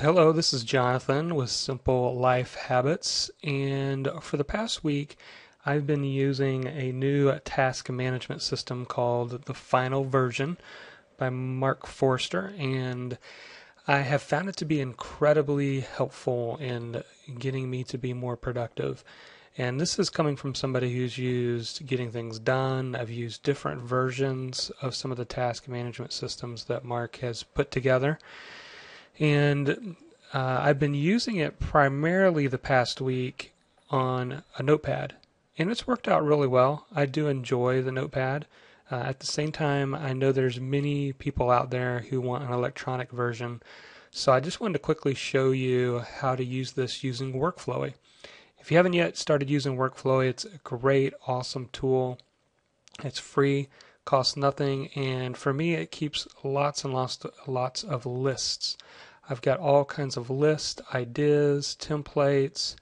Hello, this is Jonathan with Simple Life Habits, and for the past week, I've been using a new task management system called the Final Version by Mark Forster, and I have found it to be incredibly helpful in getting me to be more productive. And this is coming from somebody who's used getting things done. I've used different versions of some of the task management systems that Mark has put together and uh, I've been using it primarily the past week on a notepad, and it's worked out really well. I do enjoy the notepad. Uh, at the same time, I know there's many people out there who want an electronic version, so I just wanted to quickly show you how to use this using Workflowy. If you haven't yet started using Workflowy, it's a great, awesome tool. It's free, costs nothing, and for me, it keeps lots and lots, lots of lists. I've got all kinds of lists, ideas, templates.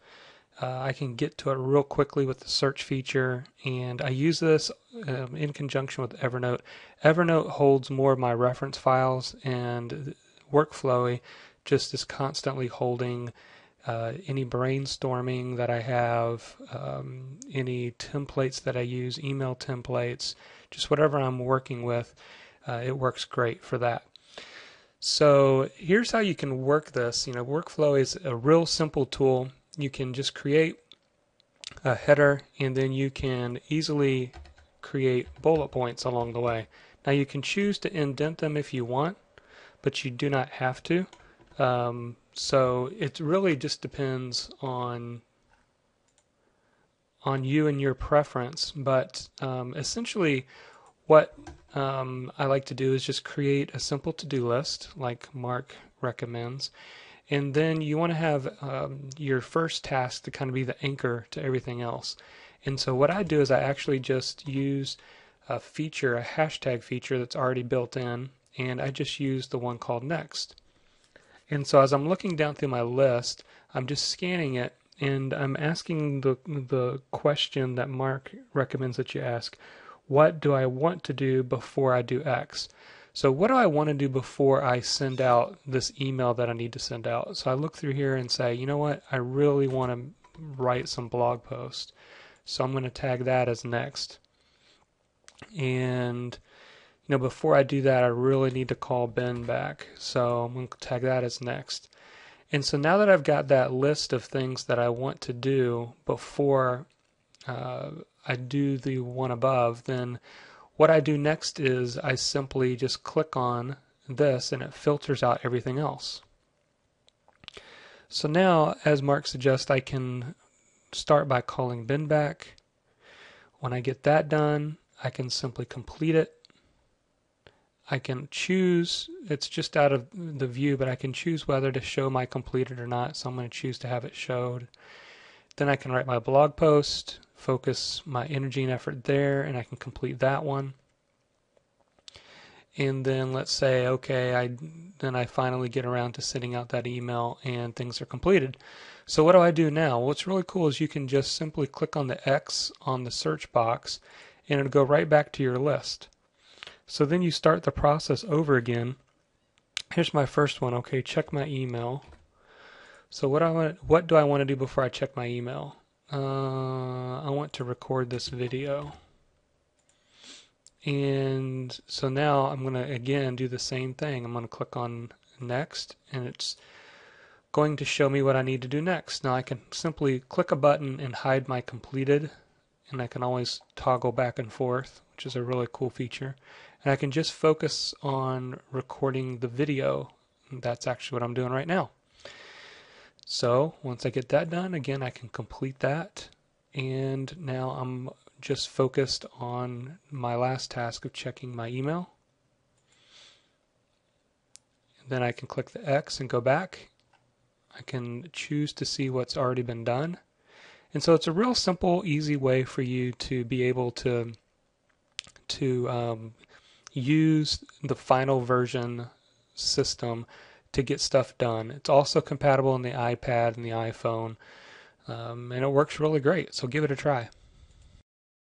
Uh, I can get to it real quickly with the search feature, and I use this um, in conjunction with Evernote. Evernote holds more of my reference files, and Workflowy just is constantly holding uh, any brainstorming that I have, um, any templates that I use, email templates, just whatever I'm working with. Uh, it works great for that. So here's how you can work this. You know, Workflowy is a real simple tool. You can just create a header and then you can easily create bullet points along the way. Now you can choose to indent them if you want, but you do not have to. Um, so it really just depends on on you and your preference. But um, essentially, what um, I like to do is just create a simple to-do list like Mark recommends. And then you want to have um, your first task to kind of be the anchor to everything else. And so what I do is I actually just use a feature, a hashtag feature that's already built in, and I just use the one called next. And so as I'm looking down through my list, I'm just scanning it and I'm asking the the question that Mark recommends that you ask what do I want to do before I do X? So what do I want to do before I send out this email that I need to send out? So I look through here and say, you know what? I really want to write some blog post. So I'm going to tag that as next. And you know, before I do that, I really need to call Ben back. So I'm going to tag that as next. And so now that I've got that list of things that I want to do before uh, I do the one above, then what I do next is I simply just click on this and it filters out everything else. So now, as Mark suggests, I can start by calling Ben back. When I get that done, I can simply complete it. I can choose, it's just out of the view, but I can choose whether to show my completed or not. So I'm going to choose to have it showed. Then I can write my blog post focus my energy and effort there and I can complete that one. And then let's say, okay, I then I finally get around to sending out that email and things are completed. So what do I do now? What's really cool is you can just simply click on the X on the search box and it'll go right back to your list. So then you start the process over again. Here's my first one. Okay, check my email. So what I want, what do I want to do before I check my email? Uh, I want to record this video. And so now I'm going to again do the same thing. I'm going to click on next and it's going to show me what I need to do next. Now I can simply click a button and hide my completed and I can always toggle back and forth, which is a really cool feature. And I can just focus on recording the video. That's actually what I'm doing right now. So once I get that done, again, I can complete that. And now I'm just focused on my last task of checking my email. And Then I can click the X and go back. I can choose to see what's already been done. And so it's a real simple, easy way for you to be able to to um, use the final version system to get stuff done. It's also compatible on the iPad and the iPhone, um, and it works really great. So give it a try.